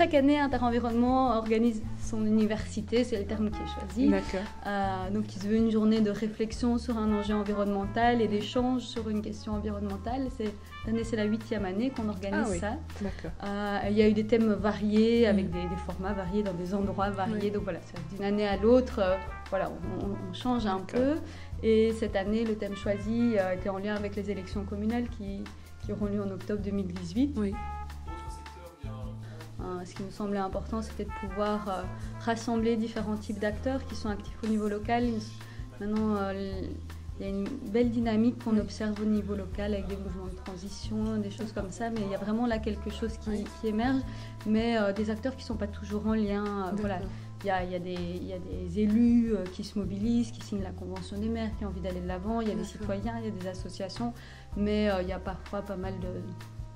chaque année, Interenvironnement organise son université, c'est le terme qui est choisi. Euh, donc il se veut une journée de réflexion sur un enjeu environnemental et d'échange sur une question environnementale. Cette année, c'est la huitième année qu'on organise Ah oui. ça. D'accord. Euh, il y a eu des thèmes variés, avec Mm. des, des formats variés, dans des endroits variés. Oui. Donc voilà, d'une année à l'autre, euh, voilà, on, on- on change un peu. Et cette année, le thème choisi euh, était en lien avec les élections communales qui, qui auront lieu en octobre 2018. Oui. Euh, ce qui nous semblait important, c'était de pouvoir euh, rassembler différents types d'acteurs qui sont actifs au niveau local. Maintenant, euh, il y a une belle dynamique qu'on observe au niveau local avec des mouvements de transition, des choses comme ça, mais il y a vraiment là quelque chose qui, qui émerge, mais euh, des acteurs qui ne sont pas toujours en lien. euh, voilà. Il y a, il y a des, il y a des élus euh, qui se mobilisent, qui signent la Convention des maires, qui ont envie d'aller de l'avant, il y a des citoyens, il y a des associations, mais il y a parfois pas mal de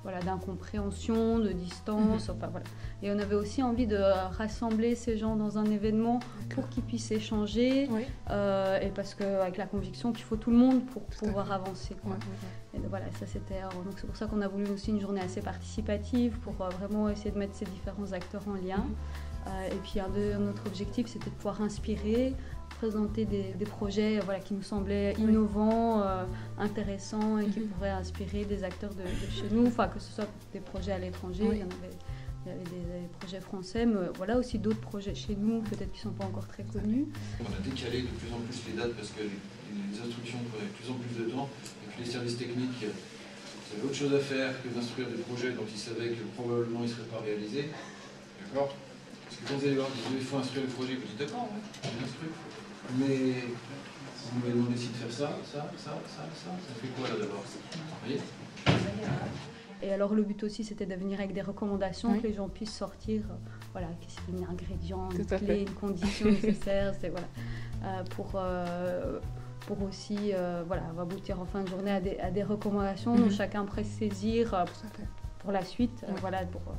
voilà, d'incompréhension, de distance, enfin voilà. Et on avait aussi envie de rassembler ces gens dans un événement pour qu'ils puissent échanger, Oui. euh, et parce qu'avec la conviction qu'il faut tout le monde pour Tout pouvoir avancer. quoi. Ouais, ouais, Et donc voilà, ça c'était. Donc c'est pour ça qu'on a voulu aussi une journée assez participative pour euh, vraiment essayer de mettre ces différents acteurs en lien. Mhm. Euh, et puis un de notre objectif, c'était de pouvoir inspirer, présenter des, des projets voilà, qui nous semblaient innovants, euh, intéressants et qui Mhm. pourraient inspirer des acteurs de, de chez nous, enfin que ce soit des projets à l'étranger, Oui. il y en avait. Il y avait des, des projets français, mais voilà aussi d'autres projets chez nous, peut-être qui ne sont pas encore très connus. On a décalé de plus en plus les dates parce que les, les instructions prenaient de plus en plus de temps et que les services techniques euh, avaient autre chose à faire que d'instruire des projets dont ils savaient que probablement ils ne seraient pas réalisés. D'accord? Parce que quand vous allez voir, il faut instruire le projet, vous dites d'accord, ouais, je l'instruis. Mais vous m'avez demandé si de faire ça, ça, ça, ça, ça, ça fait quoi là d'abord Vous voyez Et alors le but aussi c'était de venir avec des recommandations Oui. que les gens puissent sortir, euh, voilà, qu'est-ce qui est un ingrédient, une clé, fait. une condition nécessaire, c'est voilà, euh, pour euh, pour aussi euh, voilà aboutir en fin de journée à des, à des recommandations dont Mhm. chacun pourrait se saisir euh, pour la suite, euh, Oui. voilà pour euh,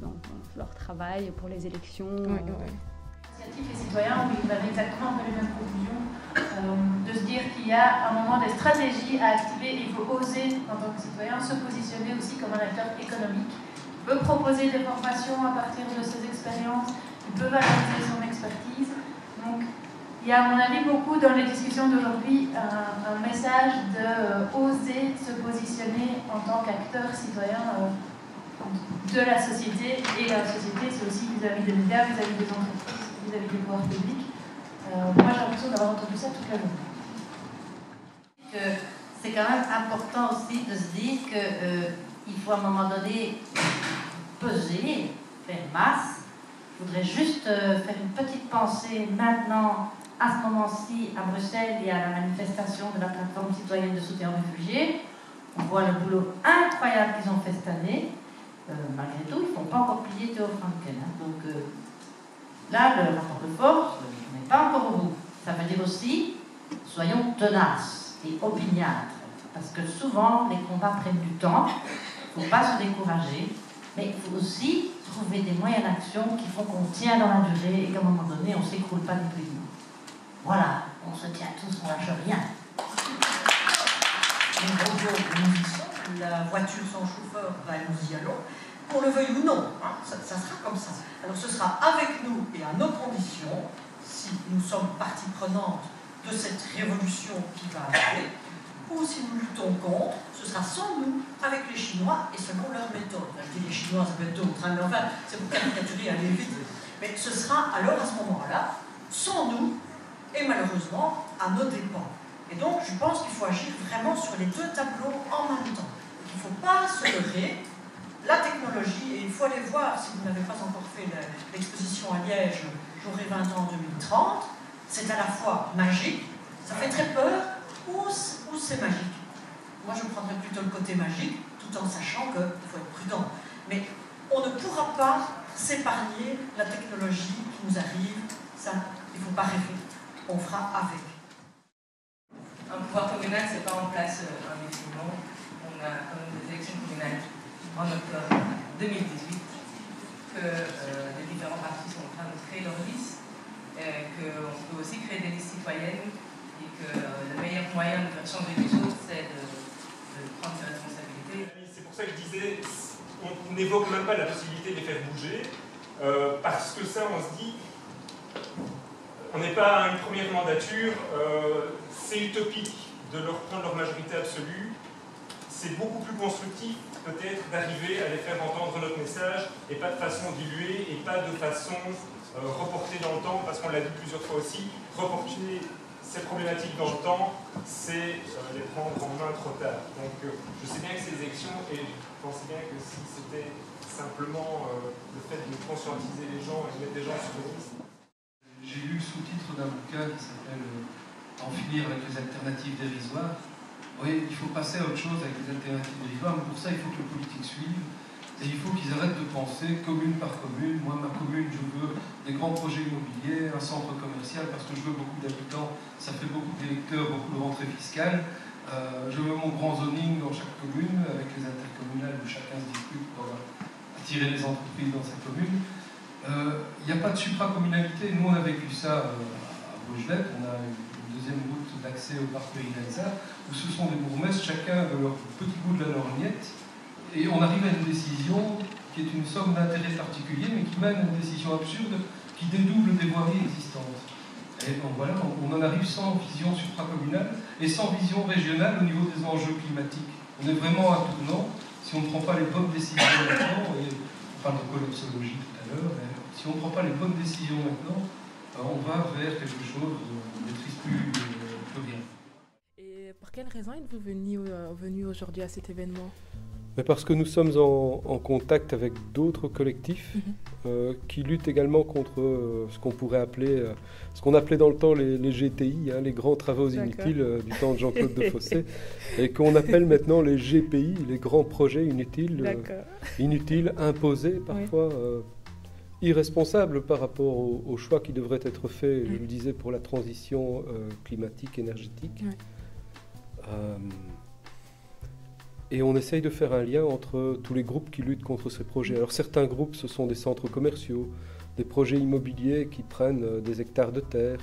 dans, dans leur travail, pour les élections. Oui, Initiative et citoyens, oui, vous avez exactement les mêmes conclusions. Euh, de se dire qu'il y a un moment des stratégies à activer et il faut oser, en tant que citoyen, se positionner aussi comme un acteur économique. Il peut proposer des formations à partir de ses expériences, il peut valoriser son expertise. Donc, il y a, à mon avis, beaucoup dans les discussions d'aujourd'hui un, message de euh, oser se positionner en tant qu'acteur citoyen euh, de la société. Et la société, c'est aussi vis-à-vis des médias, vis-à-vis des entreprises, vis-à-vis des pouvoirs publics. Euh, moi, j'ai l'impression d'avoir entendu ça toute la journée. c'est quand même important aussi de se dire qu'il faut à un moment donné peser, faire masse. Je voudrais juste euh, faire une petite pensée maintenant, à ce moment-ci, à Bruxelles et à la manifestation de la plateforme citoyenne de soutien aux réfugiés. On voit le boulot incroyable qu'ils ont fait cette année. Euh, malgré tout, ils ne font pas encore plier Théo Franken. hein. Donc euh, là, le rapport de force, n'est pas encore au bout. Ça veut dire aussi, soyons tenaces et opiniâtres. Parce que souvent, les combats prennent du temps. Il ne faut pas se décourager. Mais il faut aussi trouver des moyens d'action qui font qu'on tient dans la durée et qu'à un moment donné, on ne s'écroule pas définitivement. Voilà, on se tient tous, on ne lâche rien. Bonjour, nous y sommes. La voiture sans chauffeur, ben, nous y allons. Qu'on le veuille ou non, hein, ça, sera comme ça. Alors ce sera avec nous et à nos conditions, si nous sommes partie prenante de cette révolution qui va arriver, ou si nous luttons contre, ce sera sans nous, avec les Chinois et selon leur méthode. Je dis les Chinois, ça peut être d'autres, mais enfin, c'est pour caricaturer, aller vite. Mais ce sera alors à ce moment-là, sans nous, et malheureusement, à nos dépens. Et donc, je pense qu'il faut agir vraiment sur les deux tableaux en même temps. Il ne faut pas se leurrer. La technologie, et il faut aller voir, si vous n'avez pas encore fait l'exposition à Liège, J'aurai 20 ans en 2030, c'est à la fois magique, ça fait très peur, ou c'est magique. Moi, je prendrais plutôt le côté magique, tout en sachant qu'il faut être prudent. Mais on ne pourra pas s'épargner la technologie qui nous arrive, ça, il ne faut pas rêver. On fera avec. un pouvoir communal, c'est pas en place euh, indéfiniment. On a quand même des élections communales en octobre 2018, que euh, les différents partis sont en train de créer leur liste, euh, qu'on peut aussi créer des listes citoyennes et que euh, le meilleur moyen de faire changer les choses, c'est de, prendre ses responsabilités. C'est pour ça que je disais, on n'évoque même pas la possibilité de les faire bouger, euh, parce que ça, on se dit, on n'est pas à une première mandature, euh, c'est utopique de leur prendre leur majorité absolue, c'est beaucoup plus constructif peut-être d'arriver à les faire entendre notre message, et pas de façon diluée, et pas de façon euh, reportée dans le temps, parce qu'on l'a dit plusieurs fois aussi, reporter ces problématiques dans le temps, c'est les prendre en main trop tard. Donc je sais bien que ces élections, et je pensais bien que si c'était simplement euh, le fait de conscientiser les gens et de mettre des gens sur les listes. J'ai lu le sous-titre d'un bouquin qui s'appelle euh, En finir avec les alternatives dérisoires. Oui, il faut passer à autre chose avec les alternatives dérisoires, mais pour ça, il faut que le politique suive. Et il faut qu'ils arrêtent de penser commune par commune. Moi, ma commune, je veux des grands projets immobiliers, un centre commercial, parce que je veux beaucoup d'habitants, ça fait beaucoup d'électeurs, beaucoup de rentrées fiscales. Euh, je veux mon grand zoning dans chaque commune, avec les intercommunales où chacun se discute pour attirer les entreprises dans sa commune. Euh, il n'y a pas de supracommunalité. Nous, on a vécu ça euh, à Beaujolette. On a deuxième route d'accès au parc Pays où ce sont des bourgmestres, chacun veut leur petit bout de la lorgnette et on arrive à une décision qui est une somme d'intérêts particuliers, mais qui mène à une décision absurde qui dédouble des voiries existantes. Et donc voilà, on en arrive sans vision supracommunale et sans vision régionale au niveau des enjeux climatiques. On est vraiment à tournant. Si on ne prend pas les bonnes décisions maintenant, et on parle de collapsologie tout à l'heure, si on ne prend pas les bonnes décisions maintenant, on va vers quelque chose, ne maîtrise plus, euh, plus rien. Et pour quelle raison êtes-vous venu, euh, venu aujourd'hui à cet événement? Mais parce que nous sommes en, contact avec d'autres collectifs mhm. euh, qui luttent également contre euh, ce qu'on pourrait appeler, euh, ce qu'on appelait dans le temps les, GTI, hein, les grands travaux inutiles du temps de Jean-Claude Defossé, et qu'on appelle maintenant les GPI, les grands projets inutiles, inutiles, imposés parfois. Irresponsables par rapport aux, choix qui devraient être faits, je le disais, pour la transition climatique, énergétique. Et on essaye de faire un lien entre tous les groupes qui luttent contre ces projets. Alors certains groupes, ce sont des centres commerciaux, des projets immobiliers qui prennent euh, des hectares de terre.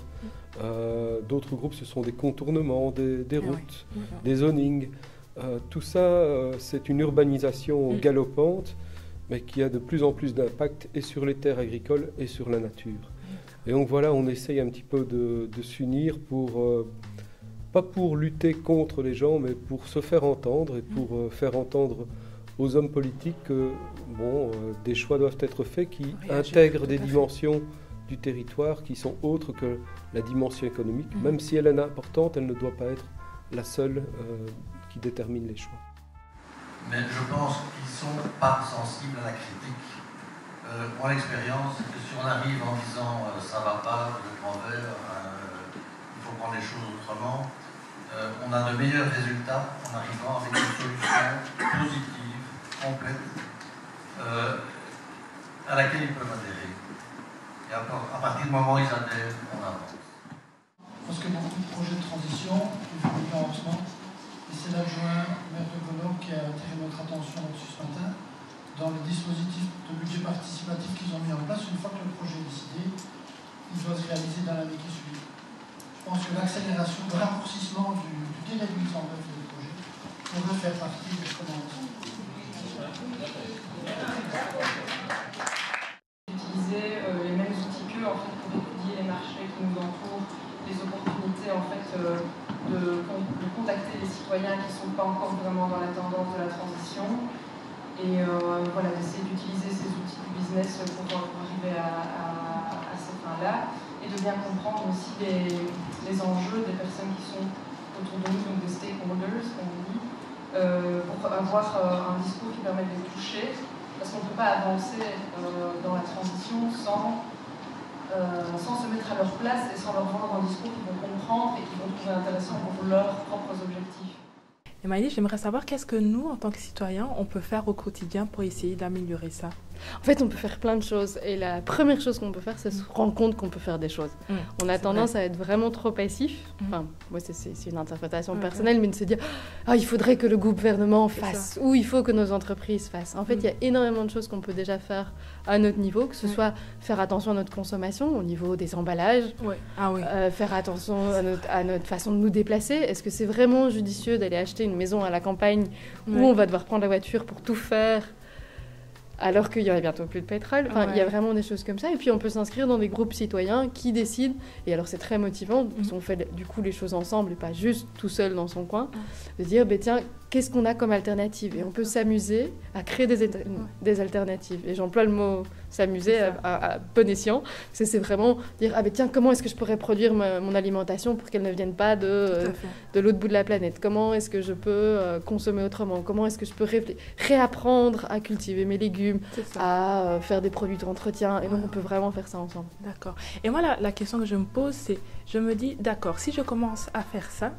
Euh, d'autres groupes, ce sont des contournements, des, ah routes, des zonings. Euh, tout ça, c'est une urbanisation mm. galopante, mais qui a de plus en plus d'impact et sur les terres agricoles et sur la nature. Et donc voilà, on essaye un petit peu de, de s'unir pour pas pour lutter contre les gens, mais pour se faire entendre et pour euh, faire entendre aux hommes politiques que bon, euh, des choix doivent être faits qui intègrent des dimensions du territoire qui sont autres que la dimension économique. Mhm. Même si elle est importante, elle ne doit pas être la seule euh, qui détermine les choix. Mais je pense qu'ils ne sont pas sensibles à la critique. mon expérience, c'est que si on arrive en disant ça va pas, le grand verre, il faut prendre les choses autrement, euh, on a de meilleurs résultats en arrivant avec une solution positive, complète, euh, à laquelle ils peuvent adhérer. Et à, partir du moment où ils adhèrent, on avance. Parce que beaucoup de projets de transition, en et c'est l'adjoint maire de qui a attiré notre attention ce matin, dans le dispositif de budget participatif qu'ils ont mis en place, une fois que le projet est décidé, il doit se réaliser dans l'année qui suit. Je pense que l'accélération, le raccourcissement du, du délai de mise en œuvre des projets pourrait faire partie des recommandations. Citoyens qui ne sont pas encore vraiment dans la tendance de la transition. Et euh, voilà, d'essayer d'utiliser ces outils du business pour, arriver à, ces fins-là. Et de bien comprendre aussi les, enjeux des personnes qui sont autour de nous, donc des stakeholders, comme on dit, euh, pour avoir euh, un discours qui permet de les toucher, parce qu'on ne peut pas avancer dans la transition sans, sans se mettre à leur place et sans leur vendre un discours qu'ils vont comprendre et qu'ils vont trouver intéressant pour leurs propres objectifs. Et Maïli, j'aimerais savoir qu'est-ce que nous, en tant que citoyens, on peut faire au quotidien pour essayer d'améliorer ça? En fait, on peut faire plein de choses. Et la première chose qu'on peut faire, c'est se rendre compte qu'on peut faire des choses. Mm. on a tendance à être vraiment trop passif. Mm. Enfin, moi, c'est une interprétation personnelle, mais de se dire ah, il faudrait que le gouvernement fasse, ou il faut que nos entreprises fassent. En fait, mm. il y a énormément de choses qu'on peut déjà faire à notre niveau, que ce soit faire attention à notre consommation au niveau des emballages, ah euh, faire attention à notre, façon de nous déplacer. Est-ce que c'est vraiment judicieux d'aller acheter une maison à la campagne où on va devoir prendre la voiture pour tout faire? Alors qu'il y aurait bientôt plus de pétrole. Enfin, il y a vraiment des choses comme ça. Et puis, on peut s'inscrire dans des groupes citoyens qui décident. Et alors, c'est très motivant. parce On fait du coup les choses ensemble et pas juste tout seul dans son coin. De dire, ben, tiens, qu'est-ce qu'on a comme alternative Et on peut s'amuser à créer des, des alternatives. Et j'emploie le mot s'amuser à, bon escient. C'est vraiment dire, ah ben tiens, comment est-ce que je pourrais produire mon alimentation pour qu'elle ne vienne pas de, de l'autre bout de la planète? Comment est-ce que je peux euh, consommer autrement? Comment est-ce que je peux réapprendre à cultiver mes légumes, à euh, faire des produits d'entretien? Et donc, on peut vraiment faire ça ensemble. D'accord. Et moi, la, la question que je me pose, c'est, je me dis, d'accord, si je commence à faire ça,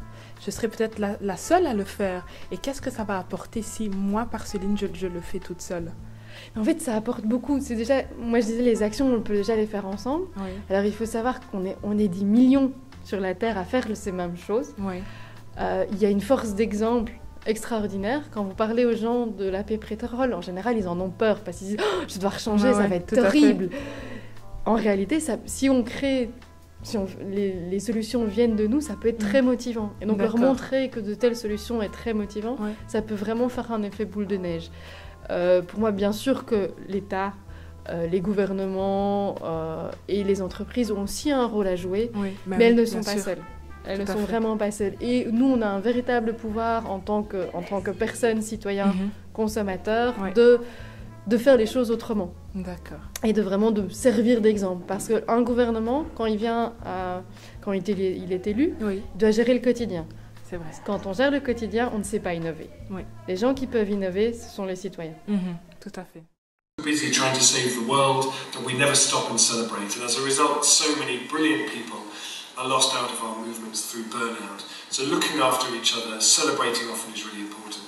je serai peut-être la, seule à le faire. Et qu'est-ce que ça va apporter si moi, Parceline, je, je le fais toute seule? En fait, ça apporte beaucoup. C'est déjà, moi je disais, les actions, on peut déjà les faire ensemble. Alors il faut savoir qu'on est, on est des millions sur la Terre à faire ces mêmes choses. Euh, il y a une force d'exemple extraordinaire. Quand vous parlez aux gens de la paix pétrole, en général, ils en ont peur parce qu'ils disent oh, Je dois changer, ça va être horrible. En réalité, ça, si on crée si les, solutions viennent de nous, ça peut être très mm. motivant. Et donc leur montrer que de telles solutions est très motivant, ça peut vraiment faire un effet boule de neige. Euh, pour moi, bien sûr que l'État, euh, les gouvernements euh, et les entreprises ont aussi un rôle à jouer, mais, elles ne sont pas seules. Elles ne sont vraiment pas seules. Et nous, on a un véritable pouvoir en tant que, en tant que personne, citoyen, mhm. consommateur, de de faire les choses autrement. D'accord. Et de vraiment de servir d'exemple. Parce qu'un gouvernement, quand il vient, à, quand il est, il est élu, il doit gérer le quotidien. C'est vrai. Quand on gère le quotidien, on ne sait pas innover. Oui. Les gens qui peuvent innover, ce sont les citoyens. Mhm. Tout à fait. busy trying to save the world that we never stop and celebrate. And as a result, so many brilliant people are lost out of our movements through burnout. So looking after each other, celebrating often is really important.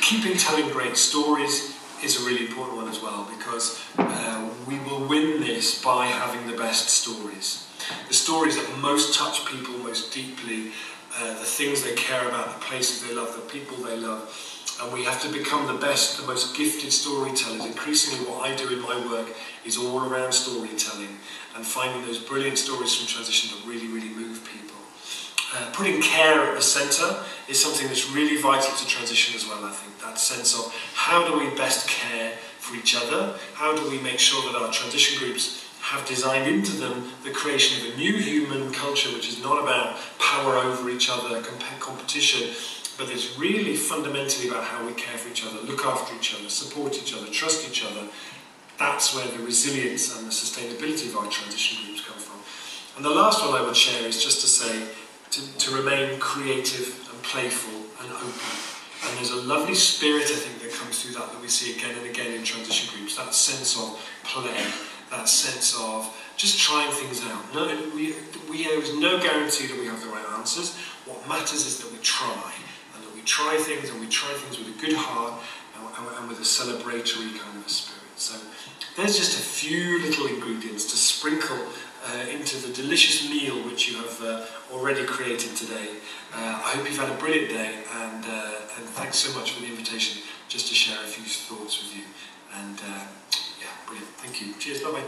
Keeping telling great stories, is a really important one as well because uh, we will win this by having the best stories. The stories that most touch people most deeply, uh, the things they care about, the places they love, the people they love. And we have to become the best, the most gifted storytellers. Increasingly, what I do in my work is all around storytelling and finding those brilliant stories from transition that really, really move. Uh, putting care at the centre is something that's really vital to transition as well, I think. That sense of how do we best care for each other? How do we make sure that our transition groups have designed into them the creation of a new human culture which is not about power over each other, comp competition, but it's really fundamentally about how we care for each other, look after each other, support each other, trust each other. That's where the resilience and the sustainability of our transition groups come from. And the last one I would share is just to say, to, to remain creative and playful and open. And there's a lovely spirit, I think, that comes through that that we see again and again in transition groups. That sense of play, that sense of just trying things out. No, we, we, there is no guarantee that we have the right answers. What matters is that we try, and that we try things, and we try things with a good heart and, and, and with a celebratory kind of a spirit. So there's just a few little ingredients to sprinkle uh, into the delicious meal which you have uh, already created today. Uh, I hope you've had a brilliant day and, uh, and thanks so much for the invitation just to share a few thoughts with you. And uh, yeah, brilliant. Thank you. Cheers. Bye-bye.